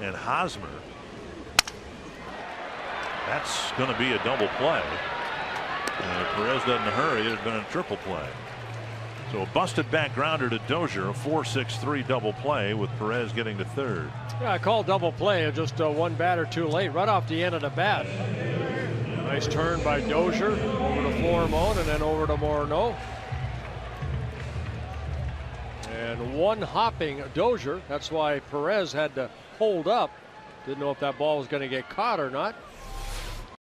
and Hosmer. That's going to be a double play. And if Perez doesn't hurry, it had been a triple play. So a busted back grounder to Dozier, a 4-6-3 double play with Perez getting to third. Yeah, I call double play, just uh, one batter too late, right off the end of the bat. Nice turn by Dozier over to Florimon and then over to Morneau. And one hopping Dozier. That's why Perez had to hold up. Didn't know if that ball was going to get caught or not.